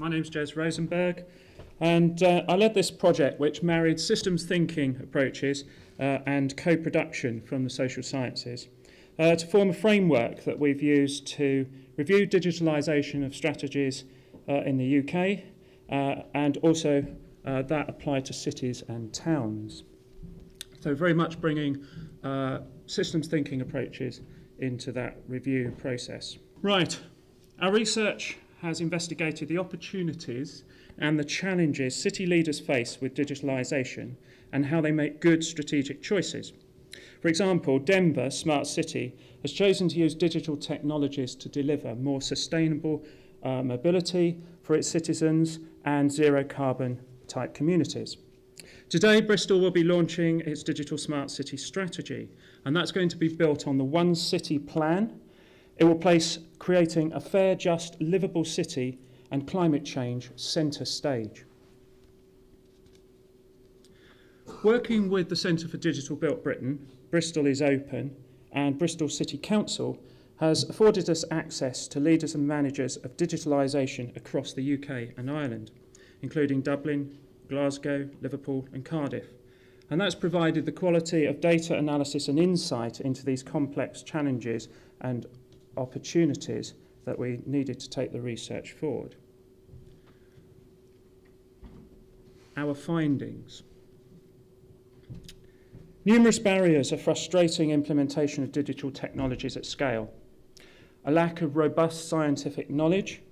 My name's Ges Rosenberg, and uh, I led this project which married systems thinking approaches uh, and co-production from the social sciences uh, to form a framework that we've used to review digitalisation of strategies uh, in the UK uh, and also uh, that applied to cities and towns. So very much bringing systems thinking approaches into that review process. Right, our research has investigated the opportunities and the challenges city leaders face with digitalisation and how they make good strategic choices. For example, Denver Smart City has chosen to use digital technologies to deliver more sustainable uh, mobility for its citizens and zero carbon type communities. Today, Bristol will be launching its Digital Smart City strategy, and that's going to be built on the One City plan. It will place creating a fair, just, livable city and climate change centre stage. Working with the Centre for Digital Built Britain, Bristol is Open, and Bristol City Council has afforded us access to leaders and managers of digitalisation across the UK and Ireland, including Dublin, Glasgow, Liverpool and Cardiff. And that's provided the quality of data analysis and insight into these complex challenges and opportunities that we needed to take the research forward. Our findings. Numerous barriers are frustrating implementation of digital technologies at scale. A lack of robust scientific knowledge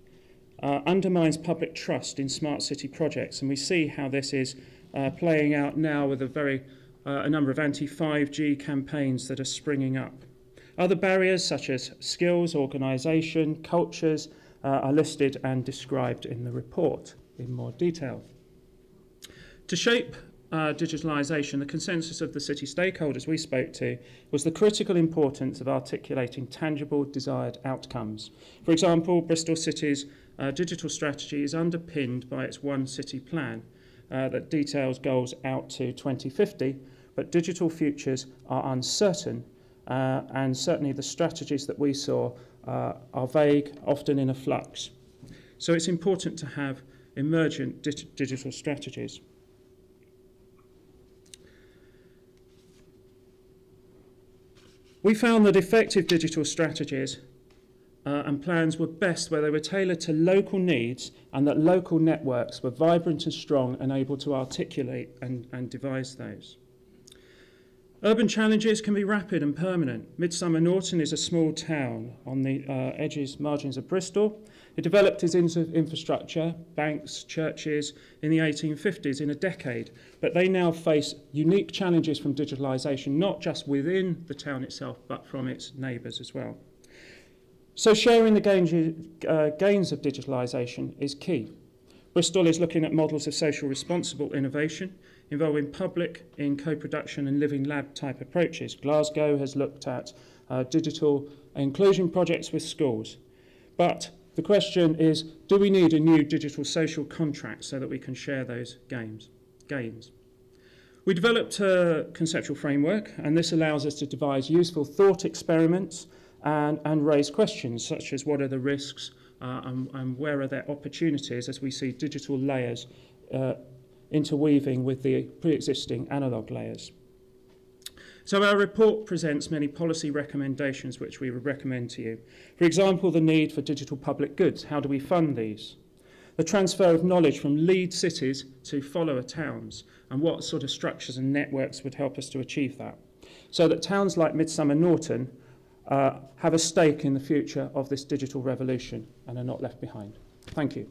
uh, undermines public trust in smart city projects, and we see how this is uh, playing out now with a very uh, a number of anti-5G campaigns that are springing up. Other barriers such as skills, organisation, cultures uh, are listed and described in the report in more detail. To shape uh, digitalisation, the consensus of the city stakeholders we spoke to was the critical importance of articulating tangible desired outcomes. For example, Bristol City's uh, digital strategy is underpinned by its One City plan uh, that details goals out to 2050, but digital futures are uncertain uh, and certainly the strategies that we saw uh, are vague, often in a flux. So it's important to have emergent dig digital strategies. We found that effective digital strategies uh, and plans were best where they were tailored to local needs and that local networks were vibrant and strong and able to articulate and, and devise those. Urban challenges can be rapid and permanent. Midsomer Norton is a small town on the uh, edges, margins of Bristol. It developed its infrastructure, banks, churches, in the 1850s in a decade, but they now face unique challenges from digitalisation, not just within the town itself, but from its neighbours as well. So sharing the gains, uh, gains of digitalisation is key. Bristol is looking at models of social responsible innovation involving public in co-production and living lab type approaches. Glasgow has looked at uh, digital inclusion projects with schools. But the question is, do we need a new digital social contract so that we can share those gains, gains? We developed a conceptual framework, and this allows us to devise useful thought experiments and, and raise questions such as what are the risks uh, and, and where are there opportunities as we see digital layers uh, interweaving with the pre-existing analog layers. So our report presents many policy recommendations which we would recommend to you. For example, the need for digital public goods. How do we fund these? The transfer of knowledge from lead cities to follower towns and what sort of structures and networks would help us to achieve that. So that towns like Midsummer Norton uh, have a stake in the future of this digital revolution and are not left behind. Thank you.